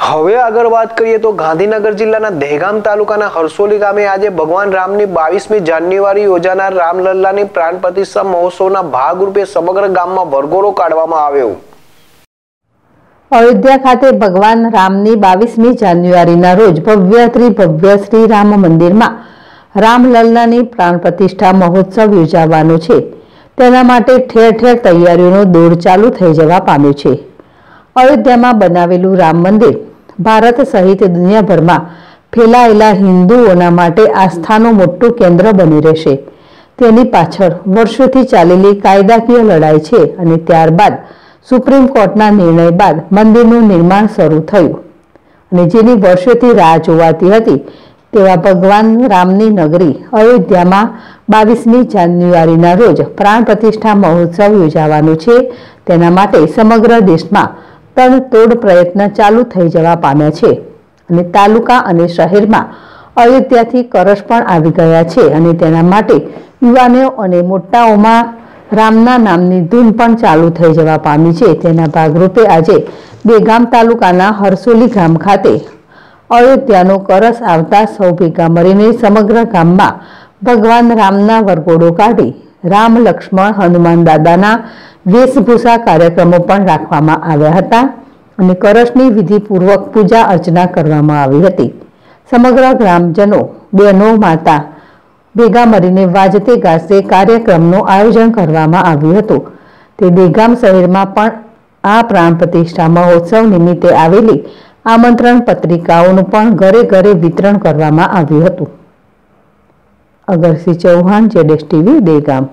હવે આગળ વાત કરીએ તો ગાંધીનગર જિલ્લાના દહેગામ તાલુકાના હરસોલી ગામે આજે ભગવાન રામની બાવીસમી જાન્યુઆરી યોજાનાર રામલલ્લાની પ્રાણ પ્રતિષ્ઠા મહોત્સવના ભાગરૂપે સમગ્ર ગામમાં વરઘોડો કાઢવામાં આવ્યો. અયોધ્યા ખાતે ભગવાન રામની બાવીસમી જાન્યુઆરીના રોજ ભવ્યત્રી ભવ્ય શ્રી રામ મંદિરમાં રામલલ્લાની પ્રાણ પ્રતિષ્ઠા મહોત્સવ યોજાવાનો છે. તેના માટે ઠેર ઠેર તૈયારીઓનો દોર ચાલુ થઈ જવા પામ્યો છે. અયોધ્યામાં બનાવેલું રામ મંદિર ભારત સહિત દુનિયાભરમાં ફેલાયેલા હિન્દુઓના માટે આસ્થાનું મોટું કેન્દ્ર બની રહેશે. તેની પાછળ વર્ષોથી ચાલેલી કાયદાકીય લડાઈ છે અને ત્યારબાદ સુપ્રીમ કોર્ટના નિર્ણય બાદ મંદિરનું નિર્માણ શરૂ થયું. અને જેની વર્ષોથી રાહ જોવાતી હતી તેવા ભગવાન રામની નગરી અયોધ્યામાં બાવીસમી જાન્યુઆરીના રોજ પ્રાણ પ્રતિષ્ઠા મહોત્સવ યોજાવાનો છે. તેના માટે સમગ્ર દેશમાં તનતોડ પ્રયત્ન ચાલુ થઈ જવા પામ્યા છે. અને તાલુકા અને શહેરમાં અયોધ્યાથી કરશ પણ આવી ગયા છે અને તેના માટે યુવાનો અને મોટાઓમાં રામના નામની ધૂન પણ ચાલુ થઈ જવા પામી છે. તેના ભાગરૂપે આજે બેગામ તાલુકાના હરસોલી ગામ ખાતે અયોધ્યાનો કરસ આવતા સૌ ભેગા મળીને સમગ્ર ગામમાં ભગવાન રામના વરઘોડો કાઢી રામ લક્ષ્મણ હનુમાન દાદાના વેશભૂષા કાર્યક્રમો પણ રાખવામાં આવ્યા હતા અને કરશની વિધિપૂર્વક પૂજા અર્ચના કરવામાં આવી હતી. સમગ્ર ગ્રામજનો, બહેનો, માતા ભેગા મળીને વાજતે ગાજતે કાર્યક્રમનું આયોજન કરવામાં આવ્યું હતું. તે બેગામ શહેરમાં પણ આ પ્રાણ પ્રતિષ્ઠા મહોત્સવ નિમિત્તે આવેલી આમંત્રણ પત્રિકાઓનું પણ ઘરે ઘરે વિતરણ કરવામાં આવ્યું હતું. અગરસિંહ ચૌહાણ, જેડેશ ટીવી દેગામ